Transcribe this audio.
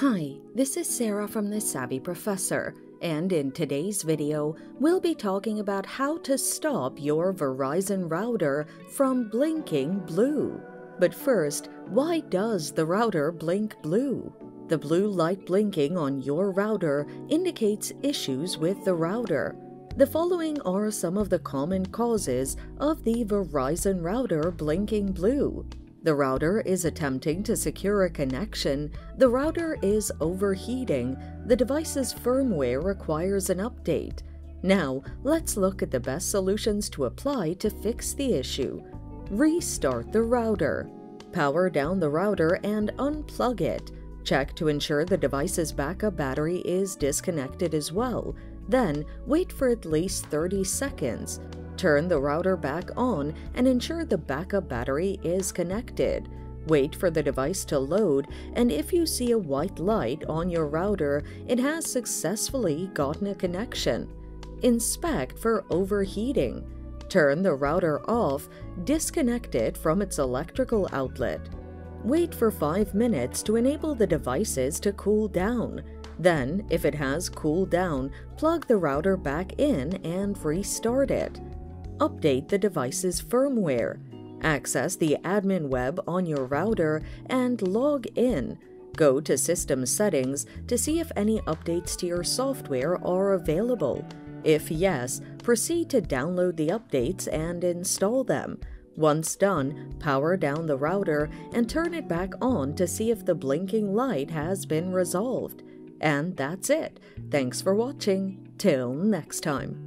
Hi, this is Sarah from The Savvy Professor, and in today's video, we'll be talking about how to stop your Verizon router from blinking blue. But first, why does the router blink blue? The blue light blinking on your router indicates issues with the router. The following are some of the common causes of the Verizon router blinking blue. The router is attempting to secure a connection, the router is overheating, the device's firmware requires an update. Now, let's look at the best solutions to apply to fix the issue. Restart the router. Power down the router and unplug it. Check to ensure the device's backup battery is disconnected as well. Then, wait for at least 30 seconds. Turn the router back on and ensure the backup battery is connected. Wait for the device to load, and if you see a white light on your router, it has successfully gotten a connection. Inspect for overheating. Turn the router off, disconnect it from its electrical outlet. Wait for 5 minutes to enable the devices to cool down. Then, if it has cooled down, plug the router back in and restart it update the device's firmware, access the admin web on your router, and log in. Go to System Settings to see if any updates to your software are available. If yes, proceed to download the updates and install them. Once done, power down the router and turn it back on to see if the blinking light has been resolved. And that's it. Thanks for watching. Till next time.